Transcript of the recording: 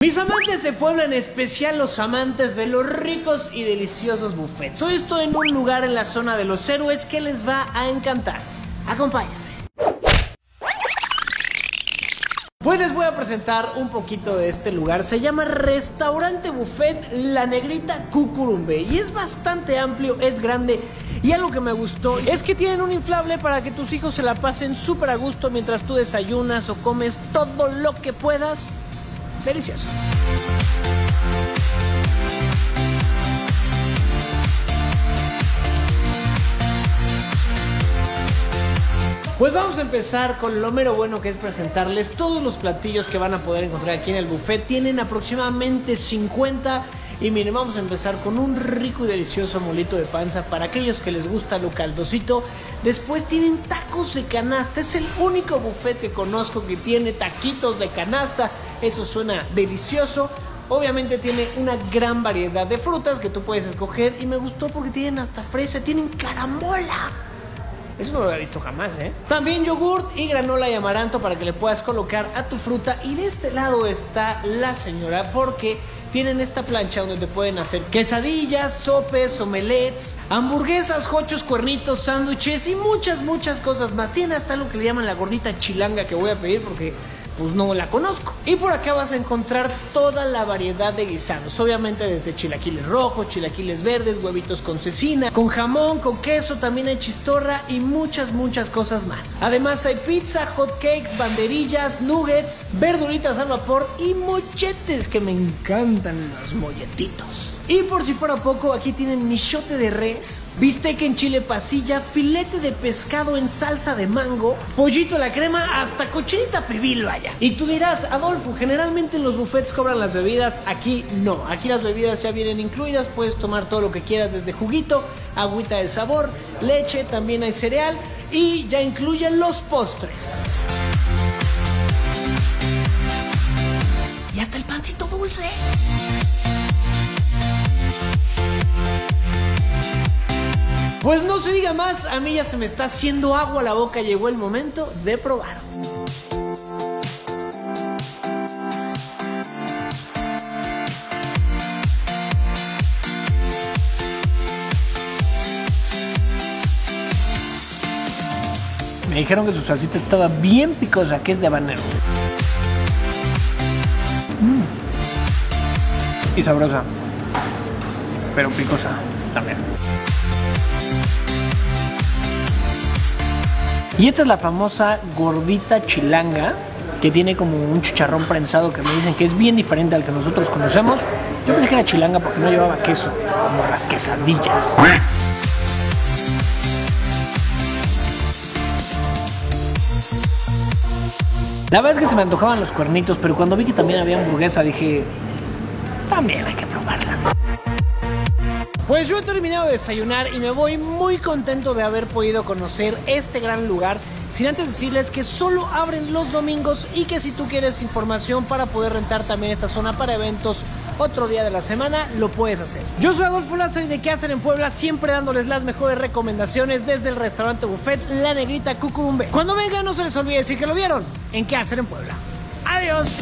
Mis amantes de Puebla, en especial los amantes de los ricos y deliciosos buffets. Hoy estoy en un lugar en la zona de los héroes que les va a encantar. Acompáñame. Pues les voy a presentar un poquito de este lugar. Se llama Restaurante Buffet La Negrita Cucurumbe y es bastante amplio, es grande. Y algo que me gustó es que tienen un inflable para que tus hijos se la pasen súper a gusto mientras tú desayunas o comes todo lo que puedas delicioso. Pues vamos a empezar con lo mero bueno que es presentarles todos los platillos que van a poder encontrar aquí en el buffet. Tienen aproximadamente 50 y miren, vamos a empezar con un rico y delicioso molito de panza para aquellos que les gusta lo caldosito. Después tienen tacos de canasta. Es el único buffet que conozco que tiene taquitos de canasta. Eso suena delicioso. Obviamente tiene una gran variedad de frutas que tú puedes escoger y me gustó porque tienen hasta fresa, tienen caramola. Eso no lo había visto jamás, ¿eh? También yogurt y granola y amaranto para que le puedas colocar a tu fruta. Y de este lado está la señora porque tienen esta plancha donde te pueden hacer quesadillas, sopes, omelets, hamburguesas, hochos, cuernitos, sándwiches y muchas, muchas cosas más. Tienen hasta lo que le llaman la gordita chilanga que voy a pedir porque pues no la conozco. Y por acá vas a encontrar toda la variedad de guisados, obviamente desde chilaquiles rojos, chilaquiles verdes, huevitos con cecina, con jamón, con queso, también hay chistorra y muchas, muchas cosas más. Además hay pizza, hot cakes, banderillas, nuggets, verduritas al vapor y molletes que me encantan los molletitos. Y por si fuera poco, aquí tienen michote de res, bistec en chile pasilla, filete de pescado en salsa de mango, pollito a la crema, hasta cochinita pibil, vaya. Y tú dirás, Adolfo, generalmente en los buffets cobran las bebidas, aquí no. Aquí las bebidas ya vienen incluidas, puedes tomar todo lo que quieras desde juguito, agüita de sabor, leche, también hay cereal y ya incluyen los postres. Y hasta el pancito dulce. Pues no se diga más, a mí ya se me está haciendo agua la boca, llegó el momento de probar. Me dijeron que su salsita estaba bien picosa, que es de habanero. Mm. Y sabrosa, pero picosa también. Y esta es la famosa gordita chilanga, que tiene como un chicharrón prensado que me dicen que es bien diferente al que nosotros conocemos. Yo pensé que era chilanga porque no llevaba queso, como las quesadillas. La verdad es que se me antojaban los cuernitos, pero cuando vi que también había hamburguesa dije, también hay que probarla. Pues yo he terminado de desayunar y me voy muy contento de haber podido conocer este gran lugar. Sin antes decirles que solo abren los domingos y que si tú quieres información para poder rentar también esta zona para eventos otro día de la semana, lo puedes hacer. Yo soy Adolfo Lázaro y de qué hacer en Puebla, siempre dándoles las mejores recomendaciones desde el restaurante buffet La Negrita Cucurumbe. Cuando vengan no se les olvide decir que lo vieron en qué hacer en Puebla. Adiós.